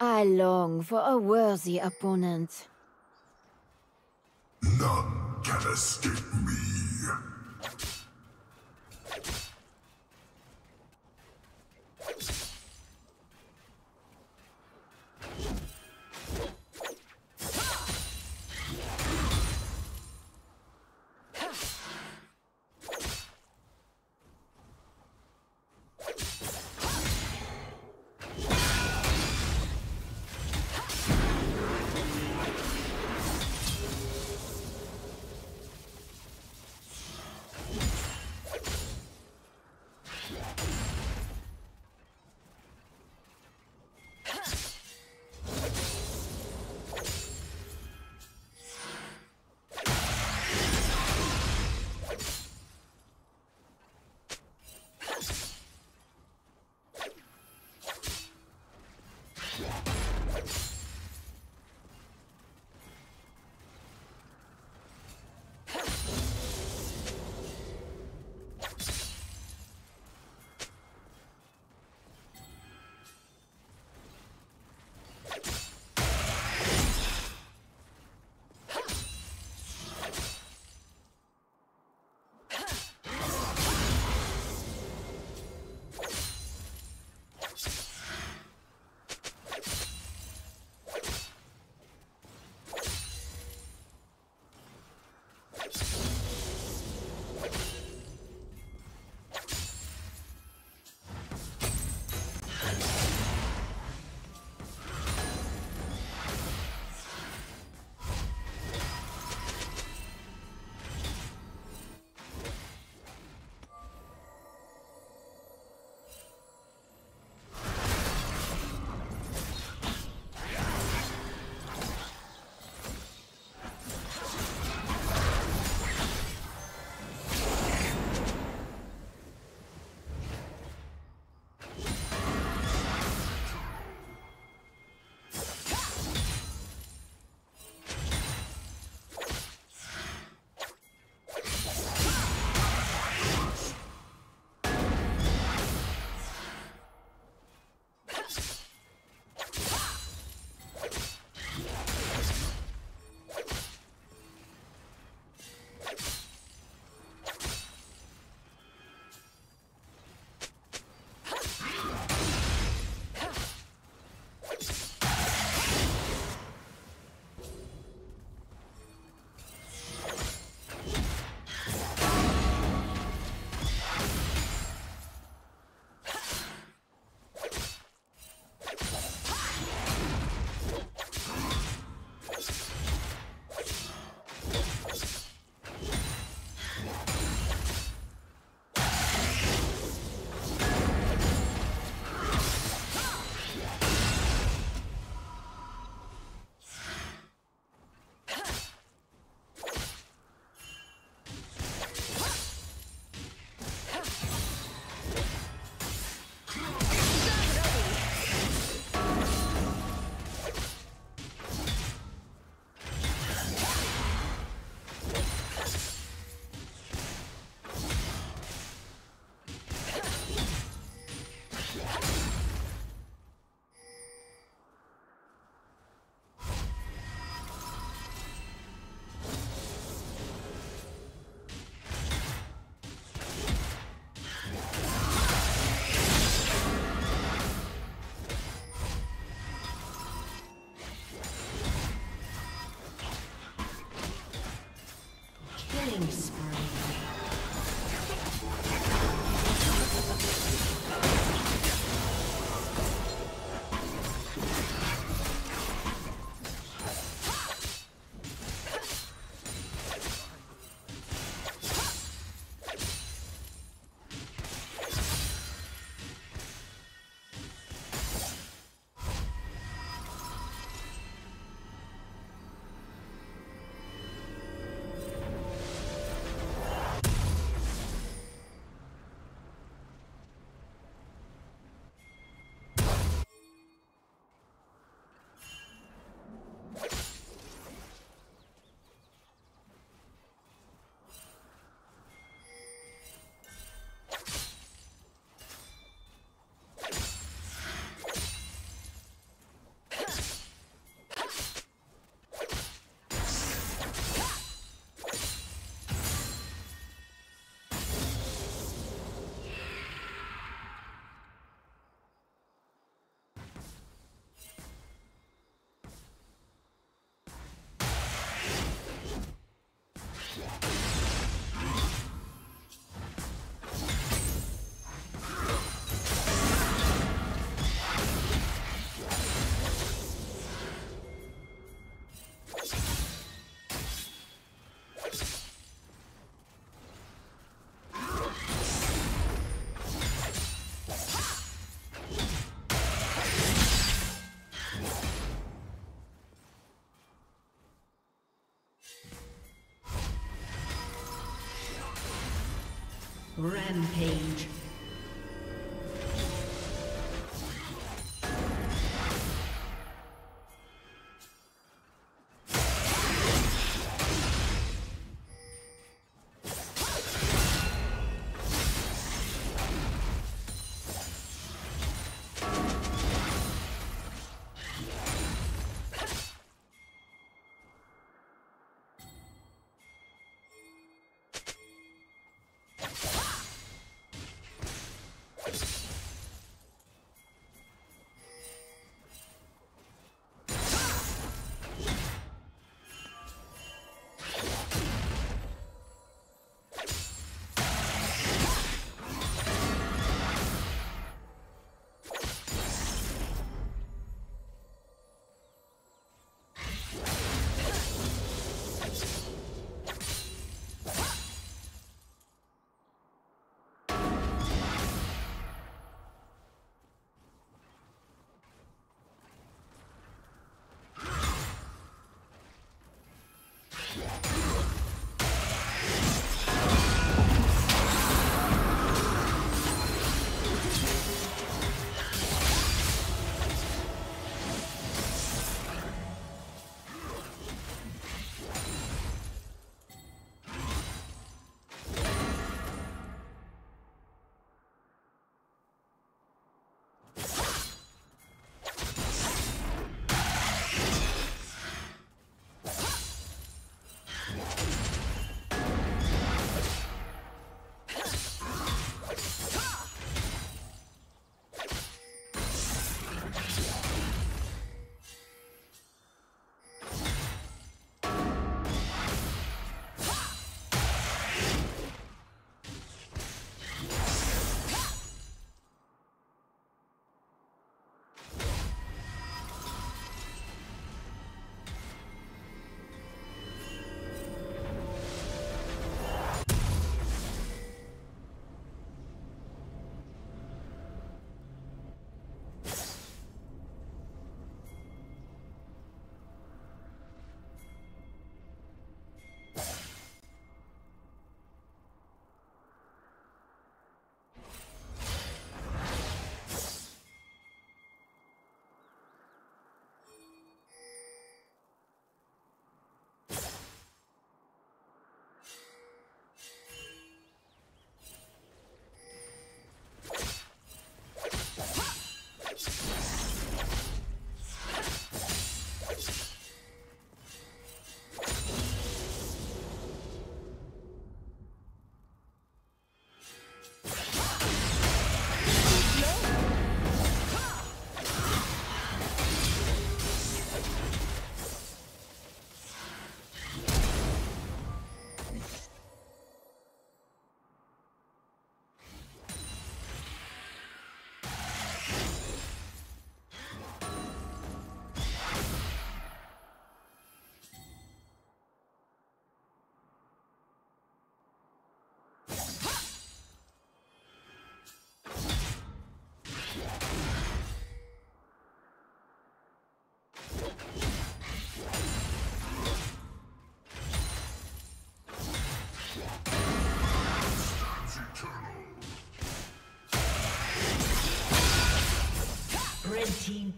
I long for a worthy opponent. None can escape me. Killing Rampage.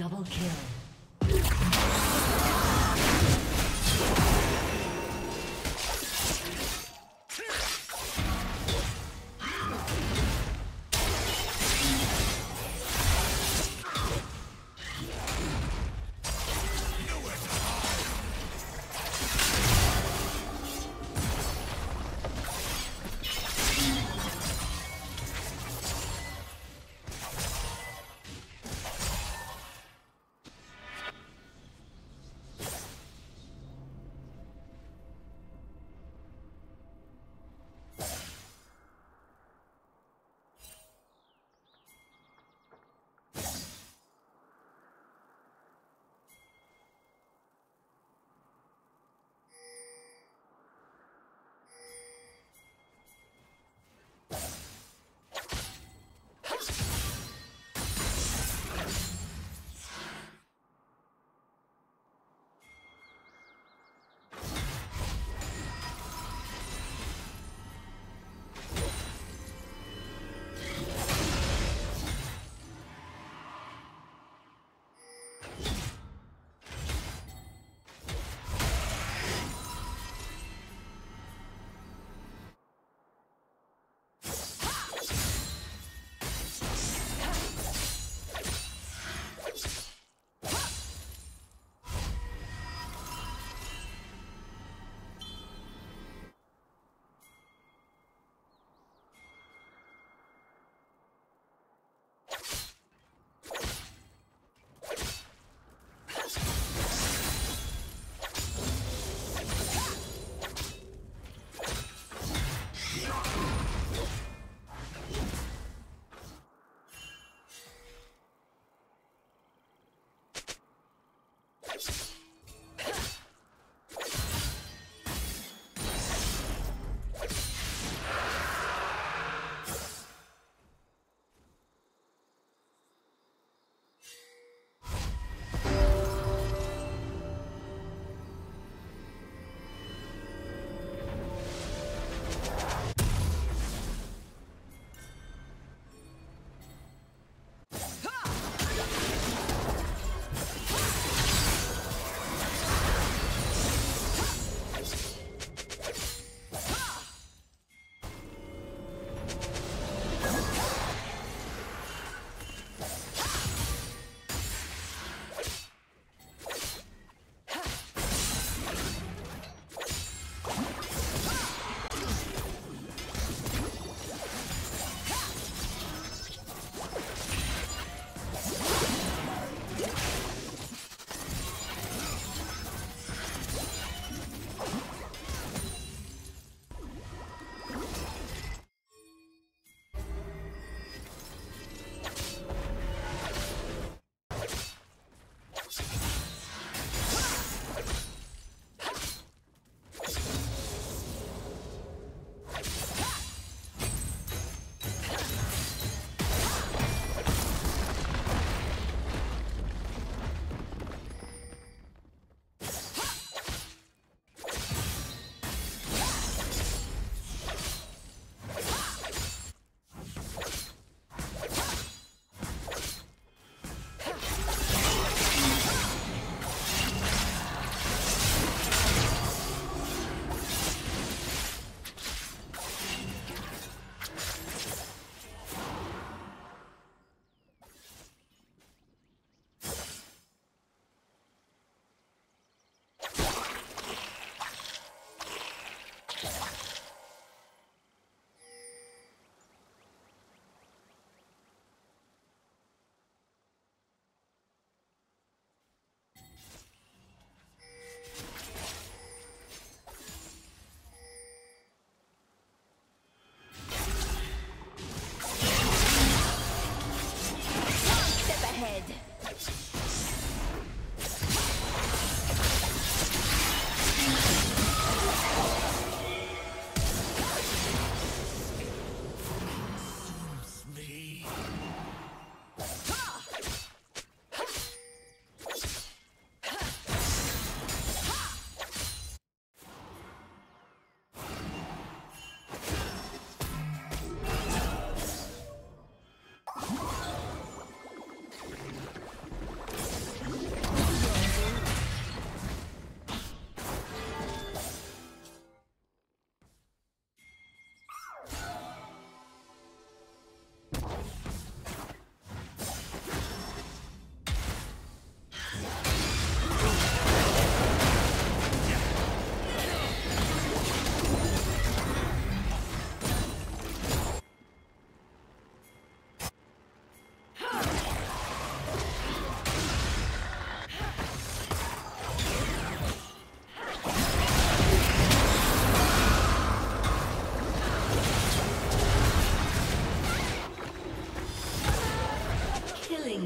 Double kill.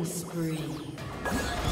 killing spree.